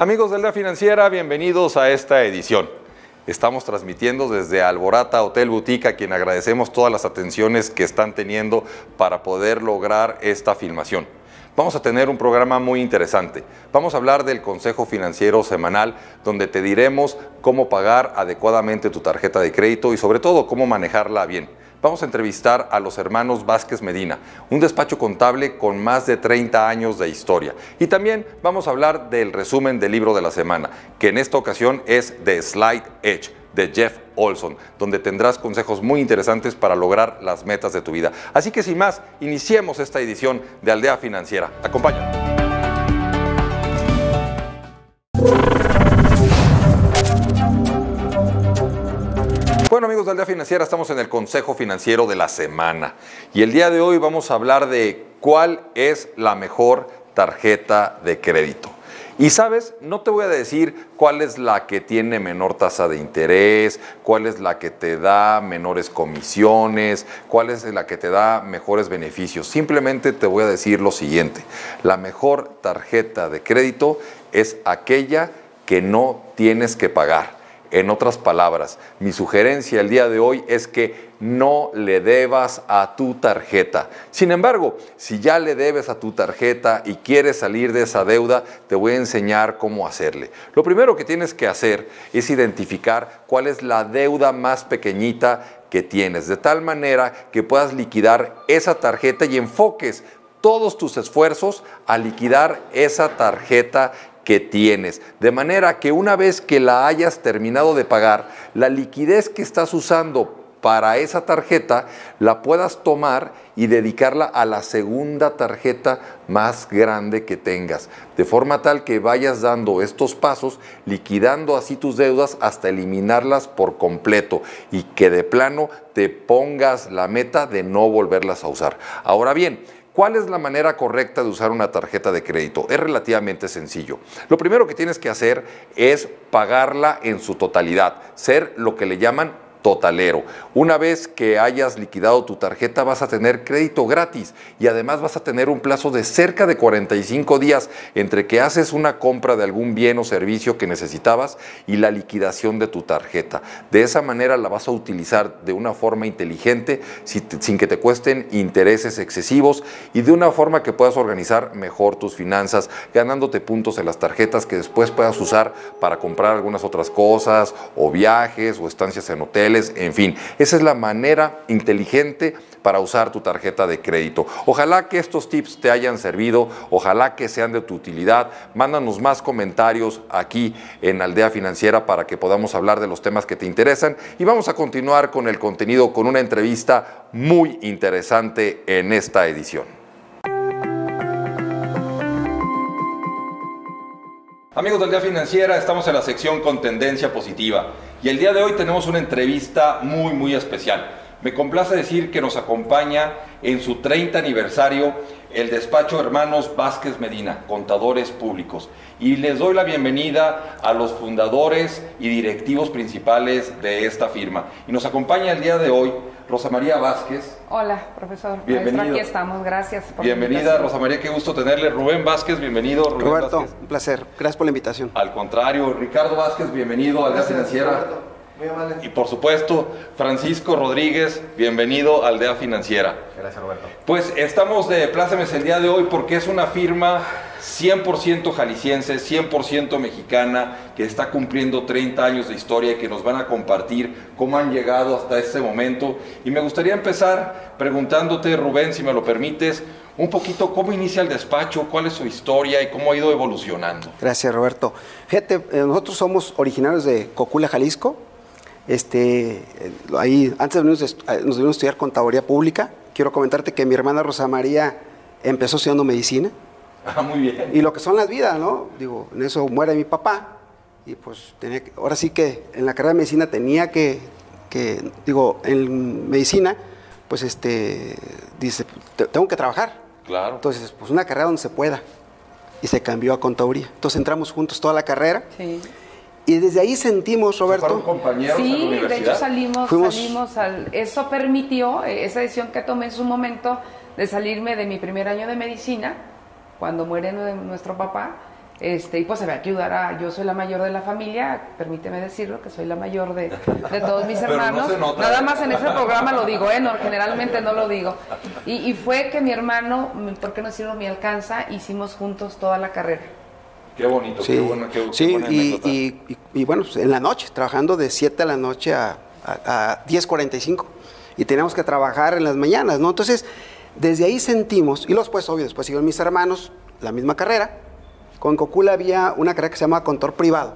Amigos de la Financiera, bienvenidos a esta edición. Estamos transmitiendo desde Alborata Hotel Boutique, a quien agradecemos todas las atenciones que están teniendo para poder lograr esta filmación. Vamos a tener un programa muy interesante. Vamos a hablar del Consejo Financiero Semanal, donde te diremos cómo pagar adecuadamente tu tarjeta de crédito y sobre todo cómo manejarla bien vamos a entrevistar a los hermanos Vázquez Medina, un despacho contable con más de 30 años de historia. Y también vamos a hablar del resumen del libro de la semana, que en esta ocasión es The Slide Edge de Jeff Olson, donde tendrás consejos muy interesantes para lograr las metas de tu vida. Así que sin más, iniciemos esta edición de Aldea Financiera. Acompáñanos. Bueno amigos de Aldea Financiera, estamos en el Consejo Financiero de la Semana y el día de hoy vamos a hablar de cuál es la mejor tarjeta de crédito. Y sabes, no te voy a decir cuál es la que tiene menor tasa de interés, cuál es la que te da menores comisiones, cuál es la que te da mejores beneficios. Simplemente te voy a decir lo siguiente, la mejor tarjeta de crédito es aquella que no tienes que pagar. En otras palabras, mi sugerencia el día de hoy es que no le debas a tu tarjeta. Sin embargo, si ya le debes a tu tarjeta y quieres salir de esa deuda, te voy a enseñar cómo hacerle. Lo primero que tienes que hacer es identificar cuál es la deuda más pequeñita que tienes, de tal manera que puedas liquidar esa tarjeta y enfoques todos tus esfuerzos a liquidar esa tarjeta que tienes. De manera que una vez que la hayas terminado de pagar, la liquidez que estás usando para esa tarjeta la puedas tomar y dedicarla a la segunda tarjeta más grande que tengas, de forma tal que vayas dando estos pasos, liquidando así tus deudas hasta eliminarlas por completo y que de plano te pongas la meta de no volverlas a usar. Ahora bien, ¿Cuál es la manera correcta de usar una tarjeta de crédito? Es relativamente sencillo. Lo primero que tienes que hacer es pagarla en su totalidad, ser lo que le llaman totalero. Una vez que hayas liquidado tu tarjeta vas a tener crédito gratis y además vas a tener un plazo de cerca de 45 días entre que haces una compra de algún bien o servicio que necesitabas y la liquidación de tu tarjeta. De esa manera la vas a utilizar de una forma inteligente sin que te cuesten intereses excesivos y de una forma que puedas organizar mejor tus finanzas, ganándote puntos en las tarjetas que después puedas usar para comprar algunas otras cosas o viajes o estancias en en fin. Esa es la manera inteligente para usar tu tarjeta de crédito. Ojalá que estos tips te hayan servido, ojalá que sean de tu utilidad. Mándanos más comentarios aquí en Aldea Financiera para que podamos hablar de los temas que te interesan y vamos a continuar con el contenido con una entrevista muy interesante en esta edición. Amigos del Día Financiera, estamos en la sección con tendencia positiva y el día de hoy tenemos una entrevista muy muy especial. Me complace decir que nos acompaña en su 30 aniversario el despacho Hermanos Vázquez Medina, contadores públicos. Y les doy la bienvenida a los fundadores y directivos principales de esta firma. Y nos acompaña el día de hoy Rosa María Vázquez. Hola, profesor. Bienvenido. Aquí estamos, gracias. Por bienvenida, Rosa María, qué gusto tenerle. Rubén Vázquez, bienvenido. Roberto, un placer. Gracias por la invitación. Al contrario, Ricardo Vázquez, bienvenido a la Financiera. Y por supuesto, Francisco Rodríguez, bienvenido a Aldea Financiera. Gracias, Roberto. Pues estamos de plácemes el día de hoy porque es una firma 100% jalisciense, 100% mexicana, que está cumpliendo 30 años de historia y que nos van a compartir cómo han llegado hasta este momento. Y me gustaría empezar preguntándote, Rubén, si me lo permites, un poquito cómo inicia el despacho, cuál es su historia y cómo ha ido evolucionando. Gracias, Roberto. Fíjate, eh, nosotros somos originarios de Cocula, Jalisco. Este, ahí, antes de venirnos, nos venimos a estudiar contaduría pública. Quiero comentarte que mi hermana Rosa María empezó estudiando medicina. Ah, muy bien. Y lo que son las vidas, ¿no? Digo, en eso muere mi papá. Y pues tenía que, ahora sí que en la carrera de medicina tenía que, que digo, en medicina, pues este, dice, tengo que trabajar. Claro. Entonces, pues una carrera donde se pueda. Y se cambió a contaduría. Entonces entramos juntos toda la carrera. Sí. Y desde ahí sentimos, Roberto. ¿Fueron compañeros sí, de hecho salimos, salimos al. Eso permitió, eh, esa decisión que tomé en su momento de salirme de mi primer año de medicina, cuando muere nuestro papá, Este, y pues había que ayudar a, yo soy la mayor de la familia, permíteme decirlo, que soy la mayor de, de todos mis hermanos. Nada más en ese programa lo digo, ¿eh? No, generalmente no lo digo. Y, y, fue que mi hermano, ¿por qué no hicieron mi alcanza? Hicimos juntos toda la carrera. Qué bonito, qué buena, qué, sí, y, y, y, bueno, pues, en la noche, trabajando de 7 de la noche a, a, a 10.45. Y teníamos que trabajar en las mañanas, ¿no? Entonces, desde ahí sentimos, y los pues obvio, después siguieron mis hermanos, la misma carrera, con Cocula había una carrera que se llama contador privado.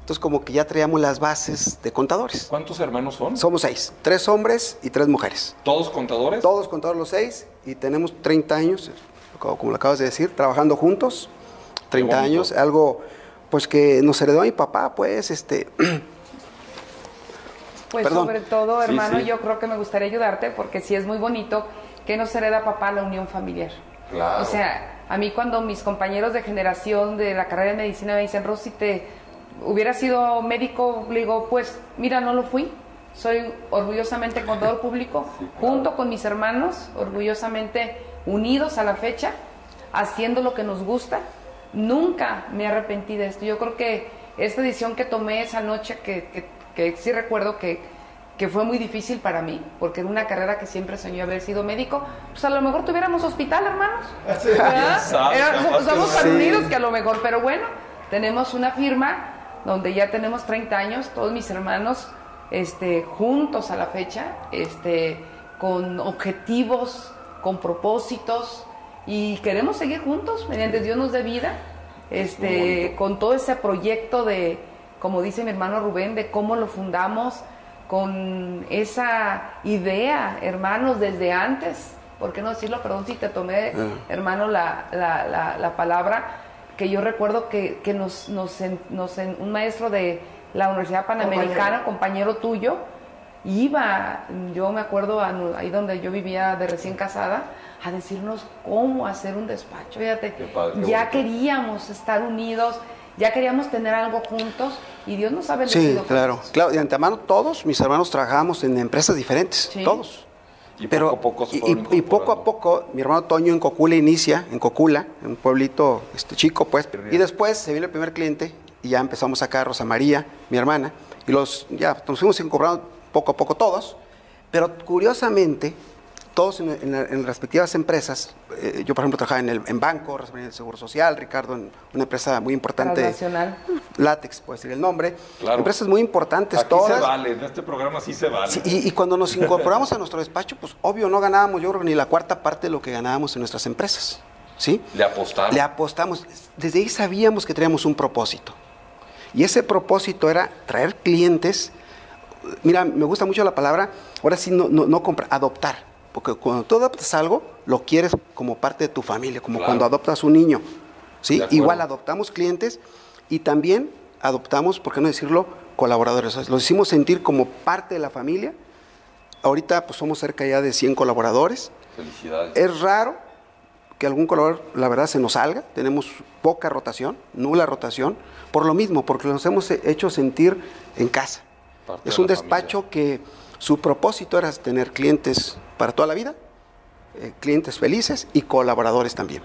Entonces como que ya traíamos las bases de contadores. ¿Cuántos hermanos son? Somos seis, tres hombres y tres mujeres. ¿Todos contadores? Todos contadores los seis y tenemos 30 años, como lo acabas de decir, trabajando juntos, 30 años, algo pues que nos heredó a mi papá, pues este... Pues sobre todo, hermano, yo creo que me gustaría ayudarte porque sí es muy bonito que nos hereda papá la unión familiar. Claro. O sea, a mí cuando mis compañeros de generación de la carrera de medicina me dicen, Rosy, te hubiera sido médico, le digo, pues mira, no lo fui. Soy orgullosamente contador público, junto con mis hermanos, orgullosamente unidos a la fecha, haciendo lo que nos gusta. Nunca me arrepentí de esto. Yo creo que esta decisión que tomé esa noche, que, que, que sí recuerdo que que fue muy difícil para mí, porque era una carrera que siempre soñé haber sido médico, pues a lo mejor tuviéramos hospital, hermanos. somos tan unidos que a lo mejor, pero bueno, tenemos una firma donde ya tenemos 30 años, todos mis hermanos este, juntos a la fecha, este, con objetivos, con propósitos, y queremos seguir juntos mediante Dios nos dé vida, este, con todo ese proyecto de, como dice mi hermano Rubén, de cómo lo fundamos, con esa idea, hermanos, desde antes, ¿por qué no decirlo? Perdón si te tomé, ah. hermano, la, la, la, palabra, que yo recuerdo que, que nos, nos, nos, un maestro de la Universidad Panamericana, compañero, tuyo, iba, yo me acuerdo ahí donde yo vivía de recién casada, a decirnos cómo hacer un despacho. Fíjate, ya queríamos estar unidos ya queríamos tener algo juntos y Dios nos ha bendecido. Sí, claro. Claro, de antemano todos mis hermanos trabajábamos en empresas diferentes, todos. Y Pero, poco a poco y, poco a poco mi hermano Toño en Cocula inicia, en Cocula, en un pueblito este, chico, pues. Y después se vino el primer cliente y ya empezamos a sacar a Rosa María, mi hermana, y los ya nos fuimos incorporando poco a poco todos. Pero curiosamente, todos en, en, respectivas empresas, eh, yo por ejemplo trabajaba en el en banco, en el Seguro Social, Ricardo en una empresa muy importante, Nacional. Látex, puede decir el nombre, empresas muy importantes Aquí todas. se vale, en este programa sí se vale. y, y, cuando nos incorporamos a nuestro despacho, pues obvio no ganábamos yo creo ni la cuarta parte de lo que ganábamos en nuestras empresas, ¿sí? Le apostamos. Le apostamos. Desde ahí sabíamos que teníamos un propósito. Y ese propósito era traer clientes, mira, me gusta mucho la palabra, ahora sí no, no, no comprar, adoptar porque cuando tú adoptas algo, lo quieres como parte de tu familia, como cuando adoptas un niño. ¿sí? Igual adoptamos clientes y también adoptamos, por qué no decirlo, colaboradores. Los hicimos sentir como parte de la familia. Ahorita pues somos cerca ya de 100 colaboradores. Felicidades. Es raro que algún colaborador, la verdad, se nos salga. Tenemos poca rotación, nula rotación, por lo mismo, porque nos hemos hecho sentir en casa. es un despacho que su propósito era tener clientes para toda la vida, eh, clientes felices y colaboradores también.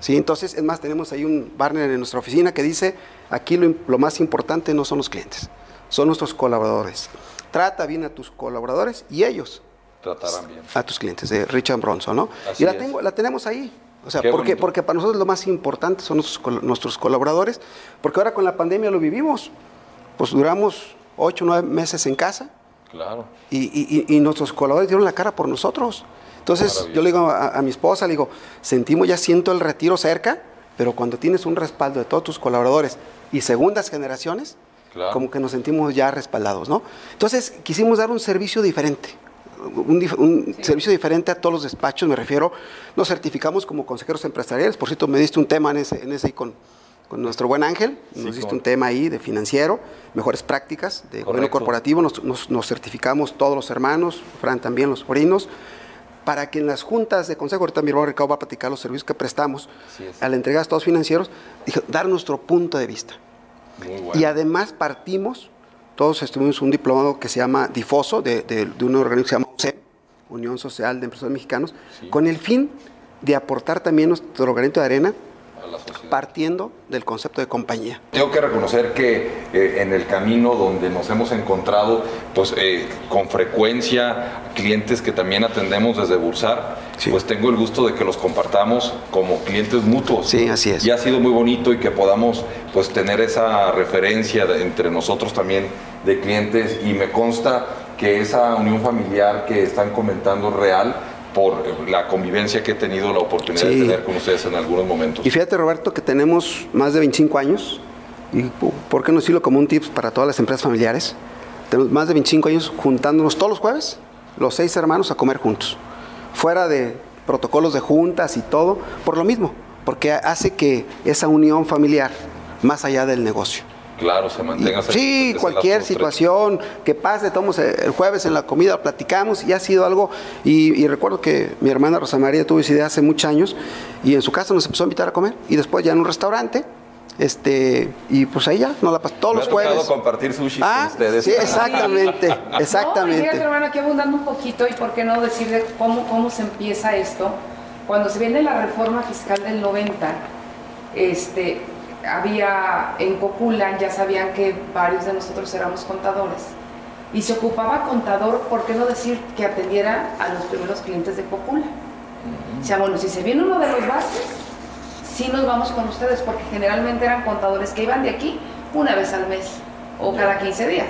¿Sí? Entonces, es más, tenemos ahí un partner en nuestra oficina que dice, aquí lo, más importante no son los clientes, son nuestros colaboradores. Trata bien a tus colaboradores y ellos tratarán bien a tus clientes, de Richard Bronson, ¿no? y la, tengo, la tenemos ahí. O sea, porque, porque para nosotros lo más importante son nuestros, nuestros colaboradores, porque ahora con la pandemia lo vivimos. Pues duramos ocho o nueve meses en casa, Claro. Y, nuestros colaboradores dieron la cara por nosotros. Entonces yo le digo a, mi esposa, le digo, sentimos, ya siento el retiro cerca, pero cuando tienes un respaldo de todos tus colaboradores y segundas generaciones, como que nos sentimos ya respaldados, ¿no? Entonces quisimos dar un servicio diferente. Un, servicio diferente a todos los despachos, me refiero, nos certificamos como consejeros empresariales, por cierto, me diste un tema en ese, en ese con, con nuestro buen Ángel, nos diste un tema ahí de financiero, mejores prácticas de gobierno corporativo, nos, certificamos todos los hermanos, Fran también, los sobrinos, para que en las juntas de consejo, ahorita mi hermano Ricardo va a platicar los servicios que prestamos a la entrega de estados financieros, dije, dar nuestro punto de vista. Y además partimos, todos estuvimos un diplomado que se llama Difoso, de, de, un organismo que se llama UCEM, Unión Social de Empresarios Mexicanos, con el fin de aportar también nuestro granito de arena partiendo del concepto de compañía. Tengo que reconocer que eh, en el camino donde nos hemos encontrado, pues eh, con frecuencia clientes que también atendemos desde Bursar, pues tengo el gusto de que los compartamos como clientes mutuos. Sí, así es. Y ha sido muy bonito y que podamos pues tener esa referencia entre nosotros también de clientes y me consta que esa unión familiar que están comentando real por la convivencia que he tenido la oportunidad de tener con ustedes en algunos momentos. Y fíjate Roberto que tenemos más de 25 años y por qué no decirlo como un tips para todas las empresas familiares. Tenemos más de 25 años juntándonos todos los jueves, los seis hermanos a comer juntos. Fuera de protocolos de juntas y todo, por lo mismo, porque hace que esa unión familiar más allá del negocio. Claro, se mantenga. Sí, cualquier situación que pase, tomamos el jueves en la comida, platicamos y ha sido algo. Y, recuerdo que mi hermana Rosa María tuvo esa idea hace muchos años y en su casa nos empezó a invitar a comer y después ya en un restaurante. Este, y pues ahí ya, no la pasó todos Me los jueves. compartir sushi con ah, ustedes. Sí, exactamente, exactamente. No, fíjate, hermano, aquí abundando un poquito y por qué no decir cómo, cómo se empieza esto. Cuando se viene la reforma fiscal del 90, este, había en Copula, ya sabían que varios de nosotros éramos contadores. Y se ocupaba contador, ¿por qué no decir que atendiera a los primeros clientes de Copula? O sea, bueno, si se viene uno de los bases, sí nos vamos con ustedes, porque generalmente eran contadores que iban de aquí una vez al mes o cada 15 días,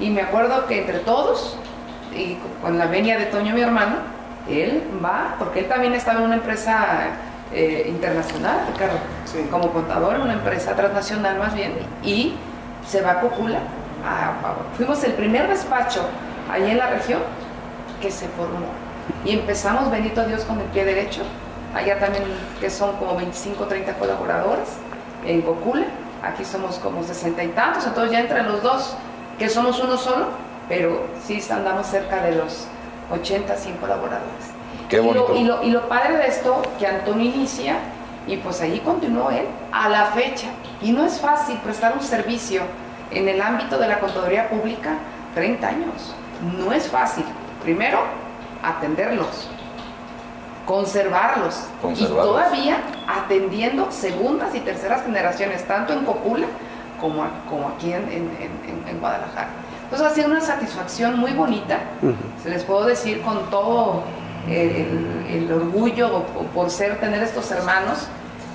Y me acuerdo que entre todos, y con la venia de Toño, mi hermano, él va, porque él también estaba en una empresa eh, internacional, Ricardo, como contador en una empresa transnacional más bien, y se va a Cocula. fuimos el primer despacho allí en la región que se formó. Y empezamos, bendito Dios, con el pie derecho. Allá también, que son como 25, 30 colaboradores en Cocula. Aquí somos como 60 y tantos, entonces ya entre los dos, que somos uno solo, pero sí andamos cerca de los 80, 100 colaboradores y, lo, y, lo, padre de esto, que Antonio inicia, y pues ahí continuó él, a la fecha. Y no es fácil prestar un servicio en el ámbito de la contaduría pública 30 años. No es fácil. Primero, atenderlos, conservarlos, y todavía atendiendo segundas y terceras generaciones, tanto en Copula como, como aquí en, en, Guadalajara. Entonces ha sido una satisfacción muy bonita, se les puedo decir con todo el, orgullo por ser, tener estos hermanos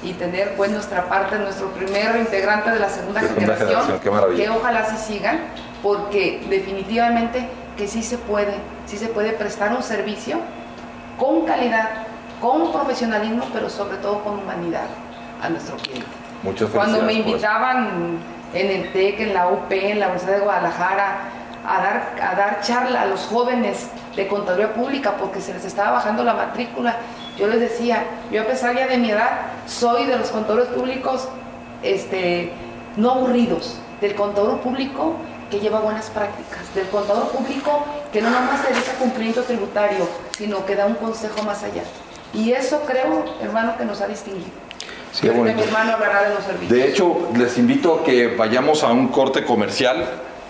y tener pues nuestra parte, nuestro primer integrante de la segunda, generación, que ojalá sí sigan, porque definitivamente que sí se puede, sí se puede prestar un servicio con calidad, con profesionalismo, pero sobre todo con humanidad a nuestro cliente. Muchas Cuando me invitaban en el TEC, en la UP, en la Universidad de Guadalajara, a dar, a dar charla a los jóvenes de contaduría pública porque se les estaba bajando la matrícula. Yo les decía, yo a pesar ya de mi edad, soy de los contadores públicos este, no aburridos, del contador público que lleva buenas prácticas, del contador público que no nada más se dedica a cumplimiento tributario, sino que da un consejo más allá. Y eso creo, hermano, que nos ha distinguido. Sí, mi hermano hablará de los servicios. De hecho, les invito a que vayamos a un corte comercial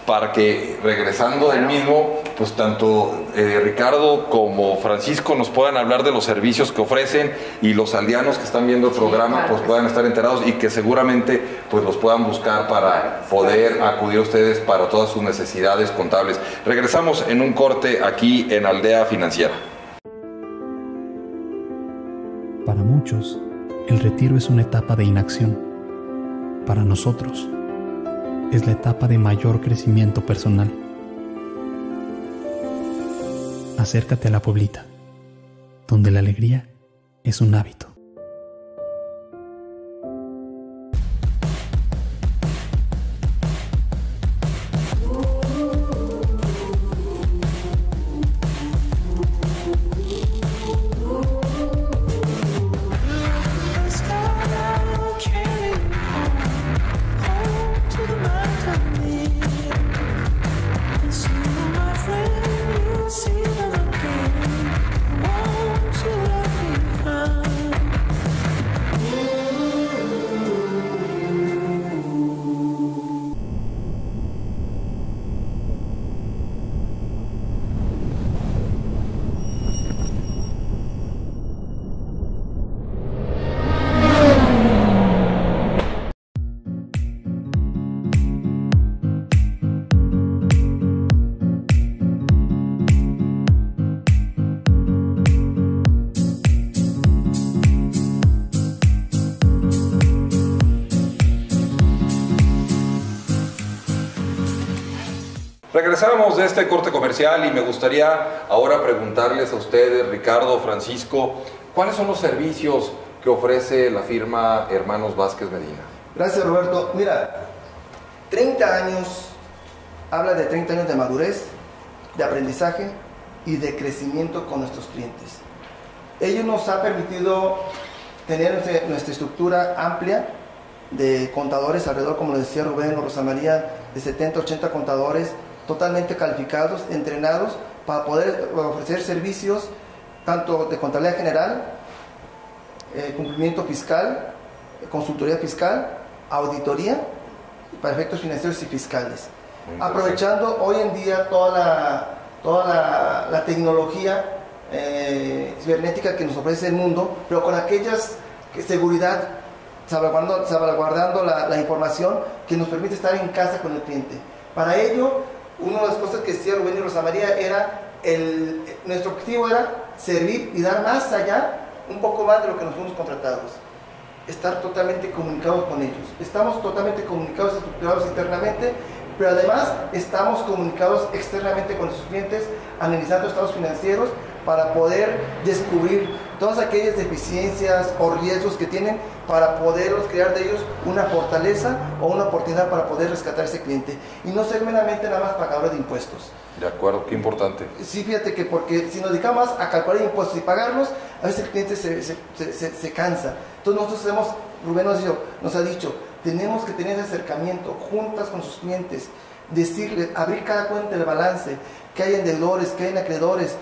para que regresando del mismo, pues tanto eh, Ricardo como Francisco nos puedan hablar de los servicios que ofrecen y los aldeanos que están viendo el programa pues puedan estar enterados y que seguramente pues los puedan buscar para poder acudir a ustedes para todas sus necesidades contables. Regresamos en un corte aquí en Aldea Financiera. Para muchos, el retiro es una etapa de inacción. Para nosotros, es la etapa de mayor crecimiento personal. Acércate a la Pueblita, donde la alegría es un hábito. De este corte comercial y me gustaría ahora preguntarles a ustedes, Ricardo, Francisco, ¿cuáles son los servicios que ofrece la firma Hermanos Vázquez Medina? Gracias Roberto. Mira, 30 años, habla de 30 años de madurez, de aprendizaje y de crecimiento con nuestros clientes. Ello nos ha permitido tener nuestra estructura amplia de contadores alrededor, como lo decía Rubén o Rosa María, de 70, 80 contadores totalmente calificados, entrenados para poder ofrecer servicios tanto de contabilidad general, eh, cumplimiento fiscal, consultoría fiscal, auditoría para efectos financieros y fiscales. Aprovechando hoy en día toda la, toda la, tecnología eh, cibernética que nos ofrece el mundo, pero con aquellas que seguridad, salvaguardando, salvaguardando la, la, información que nos permite estar en casa con el cliente. Para ello, una de las cosas que decía Rubén y Rosa María era, el, nuestro objetivo era servir y dar más allá, un poco más de lo que nos fuimos contratados. Estar totalmente comunicados con ellos. Estamos totalmente comunicados, estructurados internamente, pero además estamos comunicados externamente con nuestros clientes, analizando estados financieros para poder descubrir todas aquellas deficiencias o riesgos que tienen para poderlos crear de ellos una fortaleza o una oportunidad para poder rescatar a ese cliente y no ser meramente nada más pagador de impuestos. De acuerdo, qué importante. Sí, fíjate que porque si nos dedicamos a calcular impuestos y pagarlos, a veces el cliente se, se, se, se cansa. Entonces nosotros hemos, Rubén nos, dicho, nos ha dicho, tenemos que tener ese acercamiento juntas con sus clientes, decirles, abrir cada cuenta del balance, que hay en deudores, que hay en acreedores,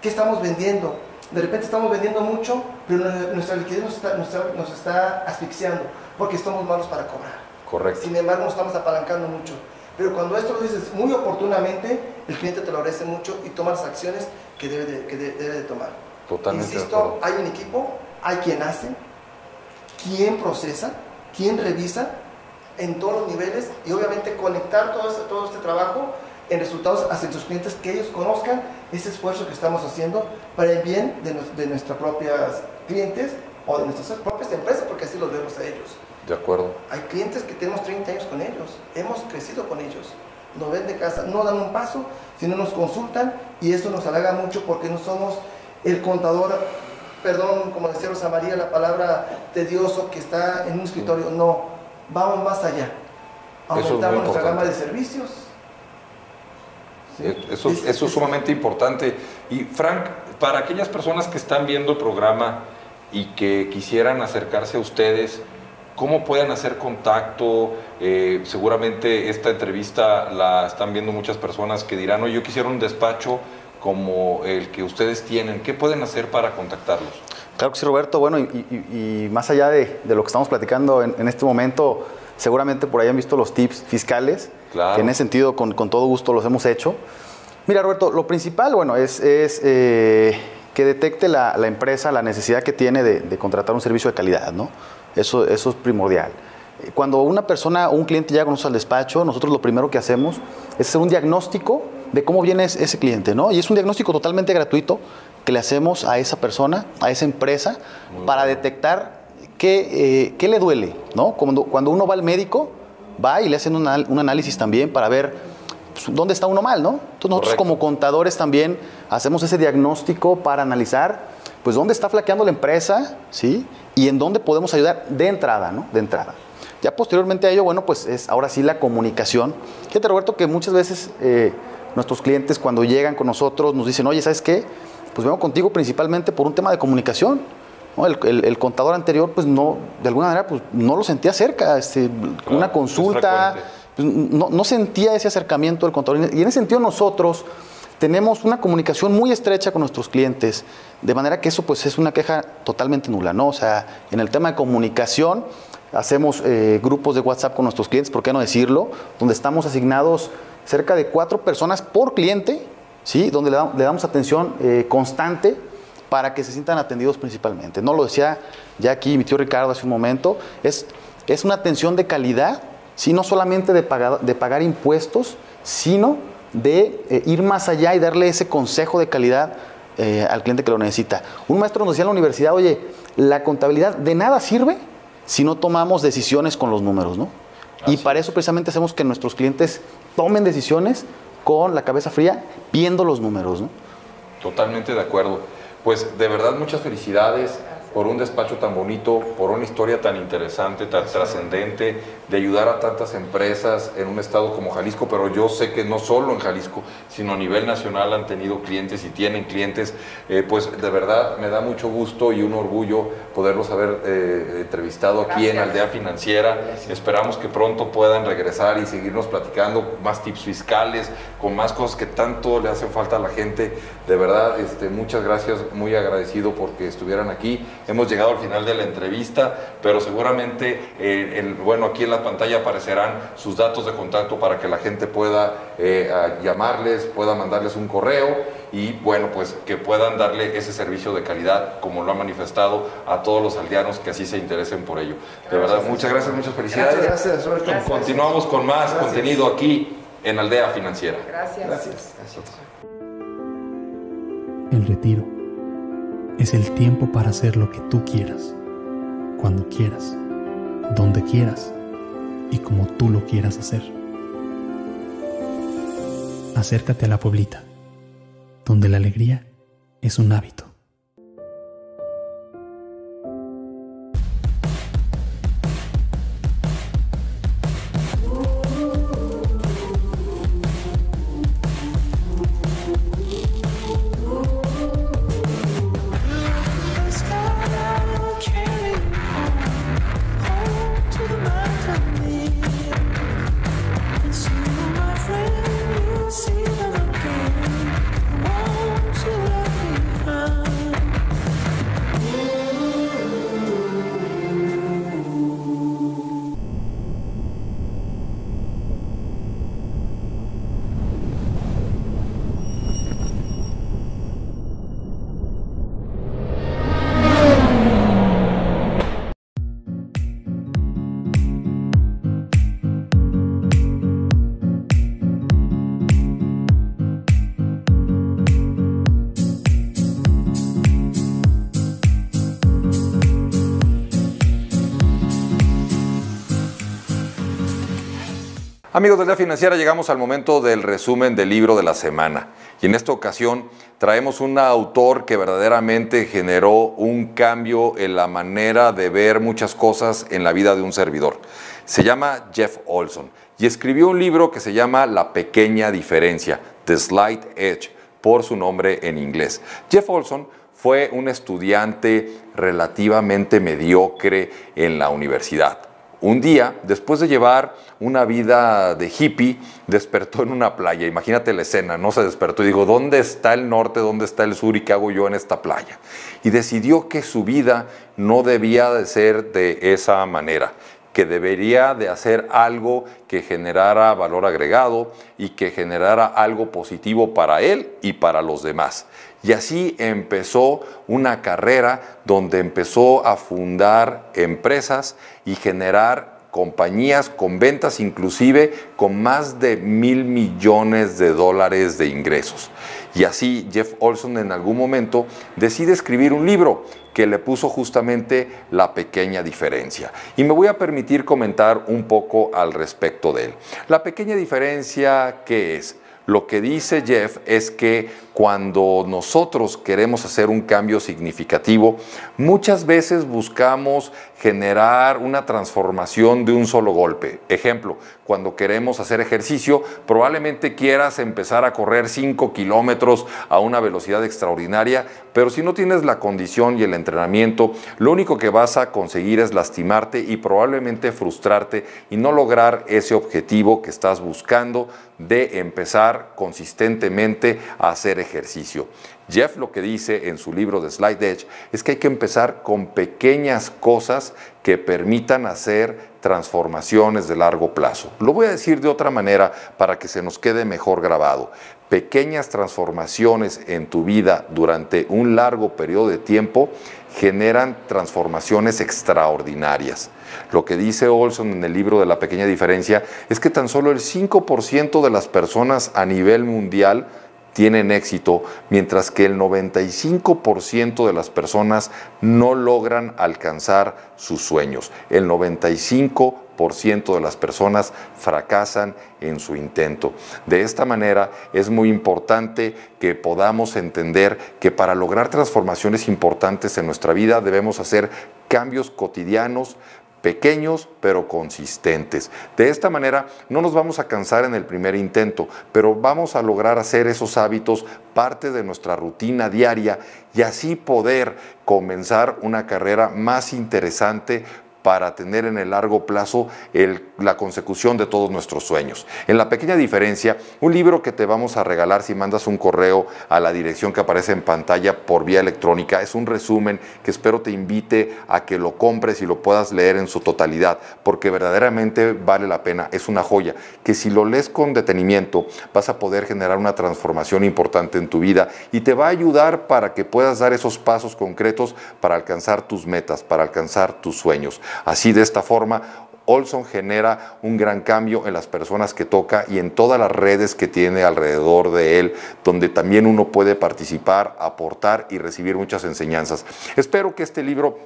qué estamos vendiendo, de repente estamos vendiendo mucho, pero nuestra liquidez nos está, nos está, asfixiando porque estamos malos para cobrar. Correcto. Sin embargo, nos estamos apalancando mucho. Pero cuando esto lo dices muy oportunamente, el cliente te lo agradece mucho y toma las acciones que debe de, que debe de tomar. Totalmente. Insisto, hay un equipo, hay quien hace, quien procesa, quien revisa en todos los niveles y obviamente conectar todo este, todo este trabajo en resultados hacia nuestros clientes, que ellos conozcan ese esfuerzo que estamos haciendo para el bien de, de nuestros propios clientes o de nuestras propias empresas, porque así los vemos a ellos. De acuerdo. Hay clientes que tenemos 30 años con ellos, hemos crecido con ellos, nos ven de casa, no dan un paso, sino nos consultan y eso nos halaga mucho porque no somos el contador, perdón, como decía Rosa María, la palabra tedioso que está en un escritorio, no, vamos más allá. Aumentamos nuestra gama de servicios, eso, eso es sumamente importante. Y Frank, para aquellas personas que están viendo el programa y que quisieran acercarse a ustedes, ¿cómo pueden hacer contacto? Eh, seguramente esta entrevista la están viendo muchas personas que dirán, oye, yo quisiera un despacho como el que ustedes tienen. ¿Qué pueden hacer para contactarlos? Claro que sí, Roberto. Bueno, y, más allá de, lo que estamos platicando en, en este momento, seguramente por ahí han visto los tips fiscales que en ese sentido, con, todo gusto los hemos hecho. Mira, Roberto, lo principal, bueno, es, eh, que detecte la, empresa la necesidad que tiene de, contratar un servicio de calidad, ¿no? Eso, eso es primordial. Cuando una persona o un cliente llega con nosotros al despacho, nosotros lo primero que hacemos es hacer un diagnóstico de cómo viene ese cliente, ¿no? Y es un diagnóstico totalmente gratuito que le hacemos a esa persona, a esa empresa, para detectar qué, eh, qué, le duele, ¿no? Cuando, cuando uno va al médico, va y le hacen un, análisis también para ver pues, dónde está uno mal, ¿no? Entonces nosotros como contadores también hacemos ese diagnóstico para analizar pues dónde está flaqueando la empresa, ¿sí? Y en dónde podemos ayudar de entrada, ¿no? De entrada. Ya posteriormente a ello, bueno, pues es ahora sí la comunicación. Fíjate, Roberto, que muchas veces eh, nuestros clientes cuando llegan con nosotros nos dicen, oye, ¿sabes qué? Pues vengo contigo principalmente por un tema de comunicación. El, contador anterior, pues no, de alguna manera, pues no lo sentía cerca, este, una consulta, pues, no, sentía ese acercamiento del contador. Y en ese sentido nosotros tenemos una comunicación muy estrecha con nuestros clientes, de manera que eso pues es una queja totalmente nula, ¿no? O sea, en el tema de comunicación hacemos eh, grupos de WhatsApp con nuestros clientes, ¿por qué no decirlo? Donde estamos asignados cerca de cuatro personas por cliente, ¿sí? Donde le, damos atención eh, constante para que se sientan atendidos principalmente. No lo decía ya aquí mi tío Ricardo hace un momento, es, es una atención de calidad, sí, no solamente de pagar, de pagar impuestos, sino de eh, ir más allá y darle ese consejo de calidad eh, al cliente que lo necesita. Un maestro nos decía en la universidad, oye, la contabilidad de nada sirve si no tomamos decisiones con los números, ¿no? y para eso precisamente hacemos que nuestros clientes tomen decisiones con la cabeza fría, viendo los números. ¿no? Totalmente de acuerdo. Pues de verdad muchas felicidades por un despacho tan bonito, por una historia tan interesante, tan trascendente, de ayudar a tantas empresas en un estado como Jalisco, pero yo sé que no solo en Jalisco, sino a nivel nacional han tenido clientes y tienen clientes. Eh, pues de verdad me da mucho gusto y un orgullo poderlos haber eh, entrevistado aquí en Aldea Financiera. Esperamos que pronto puedan regresar y seguirnos platicando más tips fiscales, con más cosas que tanto le hacen falta a la gente. De verdad, este, muchas gracias, muy agradecido porque estuvieran aquí hemos llegado al final de la entrevista, pero seguramente, eh, bueno, aquí en la pantalla aparecerán sus datos de contacto para que la gente pueda eh, llamarles, pueda mandarles un correo y bueno, pues que puedan darle ese servicio de calidad, como lo ha manifestado, a todos los aldeanos que así se interesen por ello. De verdad, muchas gracias, muchas felicidades. Gracias, gracias Continuamos con más contenido aquí en Aldea Financiera. Gracias. Gracias. El retiro es el tiempo para hacer lo que tú quieras, cuando quieras, donde quieras y como tú lo quieras hacer. Acércate a la Pueblita, donde la alegría es un hábito. Amigos de la financiera, llegamos al momento del resumen del libro de la semana. Y en esta ocasión traemos un autor que verdaderamente generó un cambio en la manera de ver muchas cosas en la vida de un servidor. Se llama Jeff Olson y escribió un libro que se llama La pequeña diferencia, The Slight Edge, por su nombre en inglés. Jeff Olson fue un estudiante relativamente mediocre en la universidad un día, después de llevar una vida de hippie, despertó en una playa. Imagínate la escena, no se despertó y dijo, ¿dónde está el norte, dónde está el sur y qué hago yo en esta playa? Y decidió que su vida no debía de ser de esa manera, que debería de hacer algo que generara valor agregado y que generara algo positivo para él y para los demás. Y así empezó una carrera donde empezó a fundar empresas y generar compañías con ventas inclusive con más de mil millones de dólares de ingresos. Y así Jeff Olson en algún momento decide escribir un libro que le puso justamente la pequeña diferencia. Y me voy a permitir comentar un poco al respecto de él. La pequeña diferencia, ¿qué es? Lo que dice Jeff es que cuando nosotros queremos hacer un cambio significativo, muchas veces buscamos generar una transformación de un solo golpe. Ejemplo, cuando queremos hacer ejercicio, probablemente quieras empezar a correr 5 kilómetros a una velocidad extraordinaria, pero si no tienes la condición y el entrenamiento, lo único que vas a conseguir es lastimarte y probablemente frustrarte y no lograr ese objetivo que estás buscando de empezar consistentemente a hacer ejercicio. Jeff lo que dice en su libro de Slide Edge es que hay que empezar con pequeñas cosas que permitan hacer transformaciones de largo plazo. Lo voy a decir de otra manera para que se nos quede mejor grabado. Pequeñas transformaciones en tu vida durante un largo periodo de tiempo generan transformaciones extraordinarias. Lo que dice Olson en el libro de la pequeña diferencia es que tan solo el 5% de las personas a nivel mundial tienen éxito, mientras que el 95% de las personas no logran alcanzar sus sueños. El 95%. de las personas fracasan en su intento. De esta manera es muy importante que podamos entender que para lograr transformaciones importantes en nuestra vida debemos hacer cambios cotidianos, pequeños pero consistentes. De esta manera no nos vamos a cansar en el primer intento, pero vamos a lograr hacer esos hábitos parte de nuestra rutina diaria y así poder comenzar una carrera más interesante para tener en el largo plazo la consecución de todos nuestros sueños. En la pequeña diferencia, un libro que te vamos a regalar si mandas un correo a la dirección que aparece en pantalla por vía electrónica es un resumen que espero te invite a que lo compres y lo puedas leer en su totalidad, porque verdaderamente vale la pena, es una joya, que si lo lees con detenimiento vas a poder generar una transformación importante en tu vida y te va a ayudar para que puedas dar esos pasos concretos para alcanzar tus metas, para alcanzar tus sueños. Así de esta forma, Olson genera un gran cambio en las personas que toca y en todas las redes que tiene alrededor de él, donde también uno puede participar, aportar y recibir muchas enseñanzas. Espero que este libro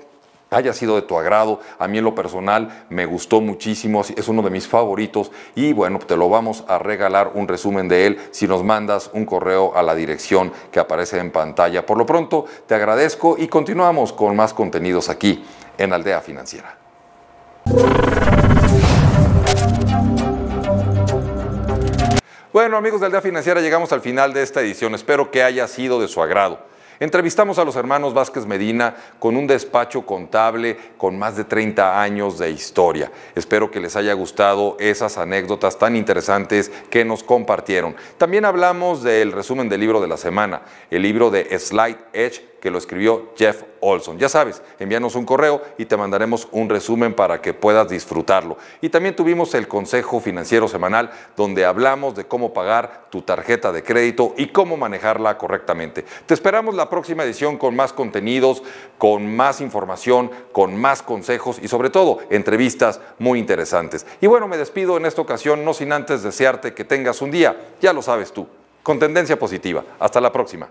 haya sido de tu agrado. A mí en lo personal me gustó muchísimo, es uno de mis favoritos y bueno, te lo vamos a regalar un resumen de él si nos mandas un correo a la dirección que aparece en pantalla. Por lo pronto, te agradezco y continuamos con más contenidos aquí en Aldea Financiera. Bueno amigos de Aldea Financiera, llegamos al final de esta edición. Espero que haya sido de su agrado. Entrevistamos a los hermanos Vázquez Medina con un despacho contable con más de 30 años de historia. Espero que les haya gustado esas anécdotas tan interesantes que nos compartieron. También hablamos del resumen del libro de la semana, el libro de Slide Edge que lo escribió Jeff Olson. Ya sabes, envíanos un correo y te mandaremos un resumen para que puedas disfrutarlo. Y también tuvimos el Consejo Financiero Semanal, donde hablamos de cómo pagar tu tarjeta de crédito y cómo manejarla correctamente. Te esperamos la próxima edición con más contenidos, con más información, con más consejos y sobre todo entrevistas muy interesantes. Y bueno, me despido en esta ocasión, no sin antes desearte que tengas un día, ya lo sabes tú, con tendencia positiva. Hasta la próxima.